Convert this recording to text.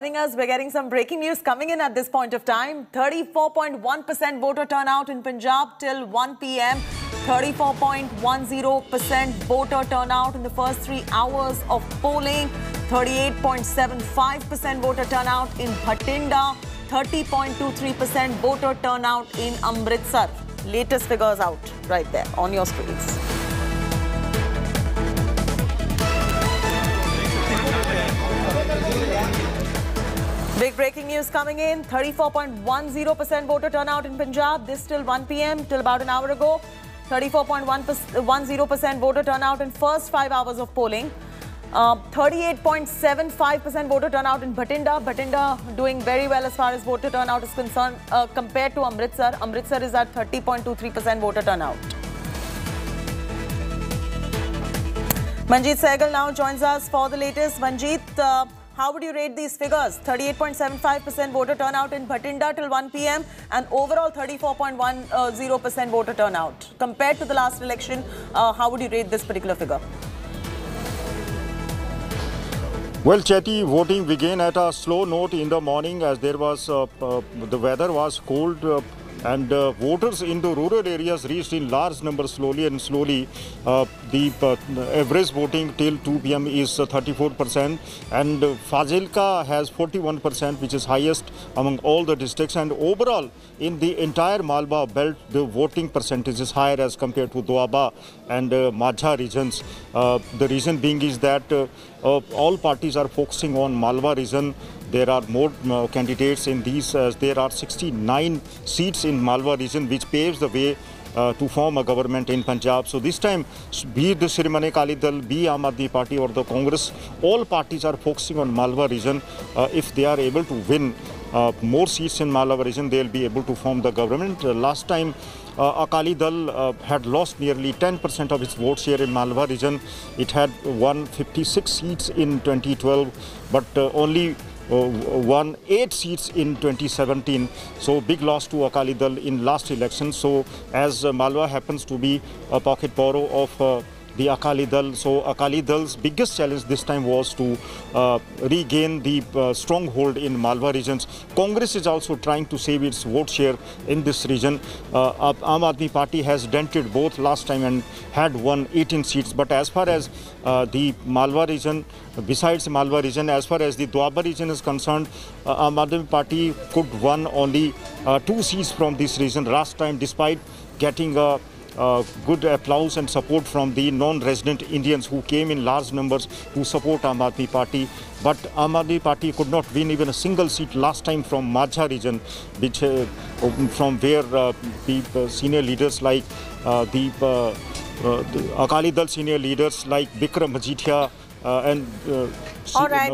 us, we're getting some breaking news coming in at this point of time. 34.1% voter turnout in Punjab till 1 p.m. 34.10% voter turnout in the first three hours of polling. 38.75% voter turnout in Bhatinda. 30.23% voter turnout in Amritsar. Latest figures out right there on your screens. Big breaking news coming in 34.10% voter turnout in Punjab. This till 1 pm, till about an hour ago. 34.10% voter turnout in first five hours of polling. 38.75% voter turnout in Bhatinda. Bhatinda doing very well as far as voter turnout is concerned uh, compared to Amritsar. Amritsar is at 30.23% voter turnout. Manjeet Sehgal now joins us for the latest. Manjeet, uh, how would you rate these figures? 38.75% voter turnout in Bhatinda till 1 pm and overall 34.10% voter turnout. Compared to the last election, uh, how would you rate this particular figure? Well, Chetty, voting began at a slow note in the morning as there was uh, uh, the weather was cold. Uh, and uh, voters in the rural areas reached in large numbers slowly and slowly. Uh, the uh, average voting till 2 p.m. is 34% and Fazilka has 41% which is highest among all the districts and overall in the entire Malwa belt the voting percentage is higher as compared to Doaba and uh, Majha regions. Uh, the reason being is that uh, all parties are focusing on Malwa region there are more uh, candidates in these. Uh, there are 69 seats in Malwa region, which paves the way to form a government in Punjab. So this time, be it the Shiromani Akali Dal, be Aam Aadmi Party or the Congress, all parties are focusing on Malwa region. Uh, if they are able to win more seats in Malwa region, they will be able to form the government. Uh, last time, uh, Akali Dal uh, had lost nearly 10% of its vote share in Malwa region. It had won 56 seats in 2012, but uh, only uh, won eight seats in 2017. So big loss to Akali Dal in last election. So as uh, Malwa happens to be a pocket borough of uh, the Akali Dal. So Akali Dal's biggest challenge this time was to uh, regain the uh, stronghold in Malwa regions. Congress is also trying to save its vote share in this region. Uh, Aam Aadmi Party has dented both last time and had won 18 seats. But as far as uh, the Malwa region, besides Malwa region, as far as the Doaba region is concerned, uh, Aam Aadmi Party could won only uh, two seats from this region last time despite getting a uh, good applause and support from the non-resident Indians who came in large numbers to support Aam Party. But Aam Party could not win even a single seat last time from Majha region, which uh, from where uh, the uh, senior leaders like uh, the, the, Akali Dal senior leaders like Bikram Majithia and All right.